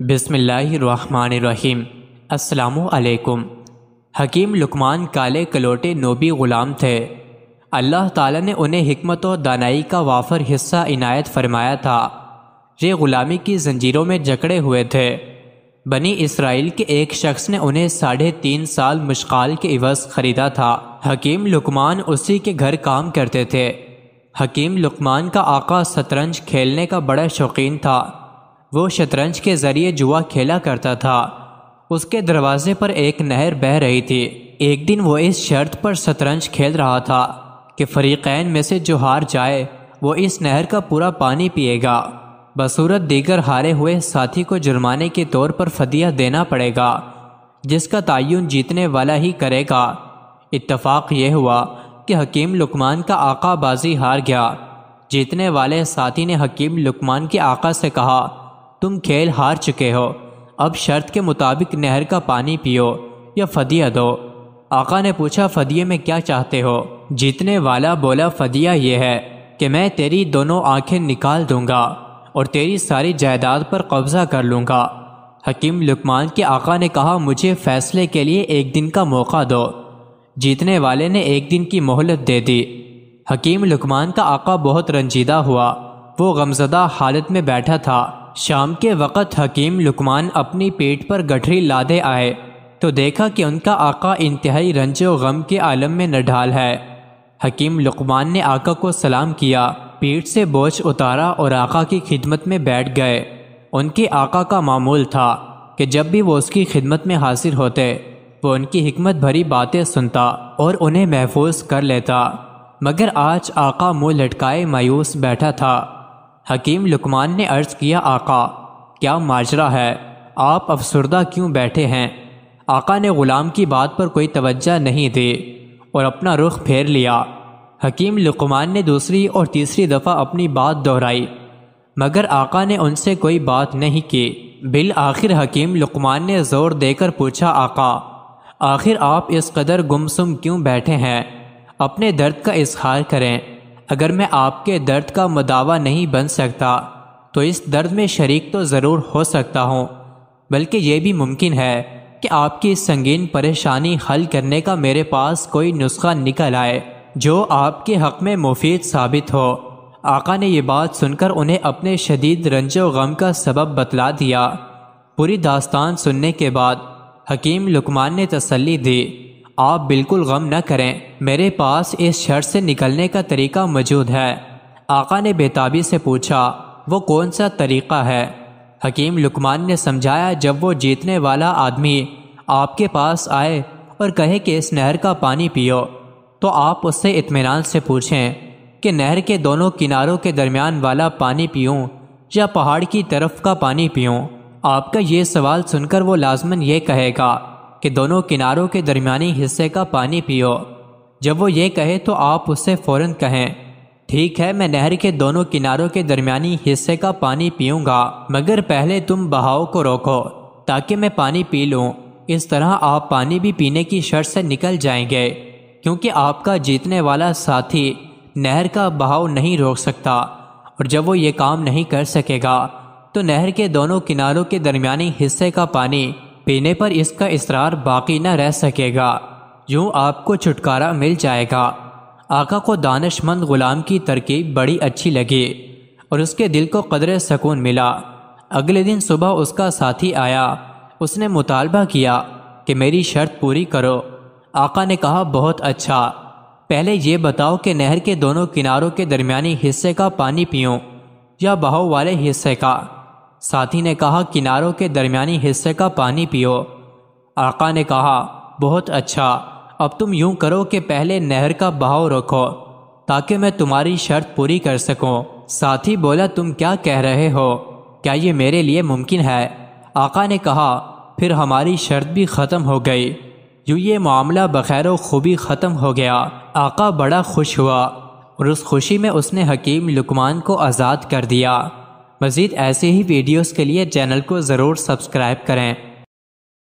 बिसमीम असलकुम हकीम लुकमान काले कलोटे नोबी ग़ुलाम थे। अल्लाह ताला ने उन्हें हिकमत और दानाई का वाफर हिस्सा इनायत फरमाया था। ये ग़ुलामी की जंजीरों में जकड़े हुए थे। बनी इसराइल के एक शख्स ने उन्हें साढ़े तीन साल मुश्काल के इवज़ ख़रीदा था। हकीम लुकमान उसी के घर काम करते थे। हकीम लुकमान का आका शतरंज खेलने का बड़ा शौकीन था। वो शतरंज के ज़रिए जुआ खेला करता था। उसके दरवाजे पर एक नहर बह रही थी। एक दिन वो इस शर्त पर शतरंज खेल रहा था कि फरीकैन में से जो हार जाए, वो इस नहर का पूरा पानी पिएगा। बसूरत दीगर हारे हुए साथी को जुर्माने के तौर पर फदिया देना पड़ेगा, जिसका तयन जीतने वाला ही करेगा। इत्तफाक ये हुआ कि हकीम लुकमान का आका बाजी हार गया। जीतने वाले साथी ने हकीम लुकमान के आका से कहा तुम खेल हार चुके हो। अब शर्त के मुताबिक नहर का पानी पियो या फदिया दो। आका ने पूछा, फदिये में क्या चाहते हो? जीतने वाला बोला, फदिया ये है कि मैं तेरी दोनों आँखें निकाल दूँगा और तेरी सारी जायदाद पर कब्जा कर लूँगा। हकीम लुकमान के आका ने कहा, मुझे फैसले के लिए एक दिन का मौका दो। जीतने वाले ने एक दिन की मोहलत दे दी। हकीम लुकमान का आका बहुत रंजीदा हुआ। वो गमजदा हालत में बैठा था। शाम के वक़्त हकीम लुकमान अपनी पेट पर गठरी लादे आए तो देखा कि उनका आका इंतहाई रंजो गम के आलम में नढाल है। हकीम लुकमान ने आका को सलाम किया पीठ से बोझ उतारा और आका की खिदमत में बैठ गए। उनके आका का मामूल था कि जब भी वो उसकी खिदमत में हाजिर होते, वो उनकी हिकमत भरी बातें सुनता और उन्हें महफूज कर लेता। मगर आज आका मुँह लटकाए मायूस बैठा था। हकीम लुकमान ने अर्ज़ किया, आका, क्या माजरा है? आप अफसरदा क्यों बैठे हैं? आका ने ग़ुलाम की बात पर कोई तवज्जा नहीं दी और अपना रुख फेर लिया। हकीम लुकमान ने दूसरी और तीसरी दफ़ा अपनी बात दोहराई, मगर आका ने उनसे कोई बात नहीं की। बिल आखिर हकीम लुकमान ने ज़ोर देकर पूछा, आका, आखिर आप इस कदर गुमसुम क्यों बैठे हैं? अपने दर्द का इजहार करें। अगर मैं आपके दर्द का मदावा नहीं बन सकता तो इस दर्द में शरीक तो ज़रूर हो सकता हूँ। बल्कि ये भी मुमकिन है कि आपकी संगीन परेशानी हल करने का मेरे पास कोई नुस्खा निकल आए, जो आपके हक में मुफीद साबित हो। आका ने यह बात सुनकर उन्हें अपने शदीद रंजो गम का सबब बतला दिया। पूरी दास्तान सुनने के बाद हकीम लुकमान ने तसल्ली दी। आप बिल्कुल गम न करें। मेरे पास इस शर्त से निकलने का तरीका मौजूद है। आका ने बेताबी से पूछा, वो कौन सा तरीका है? हकीम लुकमान ने समझाया जब वो जीतने वाला आदमी आपके पास आए और कहे कि इस नहर का पानी पियो तो आप उससे इत्मीनान से पूछें कि नहर के दोनों किनारों के दरमियान वाला पानी पीऊँ या पहाड़ की तरफ़ का पानी पीऊँ? आपका ये सवाल सुनकर वो लाजमन ये कहेगा कि दोनों किनारों के दरमियानी हिस्से का पानी पियो। जब वो ये कहे तो आप उससे फ़ौरन कहें, ठीक है, मैं नहर के दोनों किनारों के दरमियानी हिस्से का पानी पीऊँगा, मगर पहले तुम बहाव को रोको, ताकि मैं पानी पी लूँ। इस तरह आप पानी भी पीने की शर्त से निकल जाएँगे, क्योंकि आपका जीतने वाला साथी नहर का बहाव नहीं रोक सकता, और जब वो ये काम नहीं कर सकेगा तो नहर के दोनों किनारों के दरमियानी हिस्से का पानी पीने पर इसका इसरार बाकी न रह सकेगा। यूँ आपको छुटकारा मिल जाएगा। आका को दानशमंद ग़ुलाम की तरकीब बड़ी अच्छी लगी और उसके दिल को कदर सकून मिला। अगले दिन सुबह उसका साथी आया। उसने मुतालबा किया कि मेरी शर्त पूरी करो। आका ने कहा, बहुत अच्छा। पहले ये बताओ कि नहर के दोनों किनारों के दरमियानी हिस्से का पानी पीऊँ या बहाव वाले हिस्से का? साथी ने कहा, किनारों के दरमियानी हिस्से का पानी पियो। आका ने कहा, बहुत अच्छा। अब तुम यूँ करो कि पहले नहर का बहाव रखो, ताकि मैं तुम्हारी शर्त पूरी कर सकूँ। साथी बोला, तुम क्या कह रहे हो? क्या ये मेरे लिए मुमकिन है? आका ने कहा, फिर हमारी शर्त भी ख़त्म हो गई। यूँ ये मामला बखैर खूबी ख़त्म हो गया। आका बड़ा खुश हुआ और उस खुशी में उसने हकीम लुकमान को आज़ाद कर दिया। मज़ीद ऐसे ही वीडियोस के लिए चैनल को ज़रूर सब्सक्राइब करें।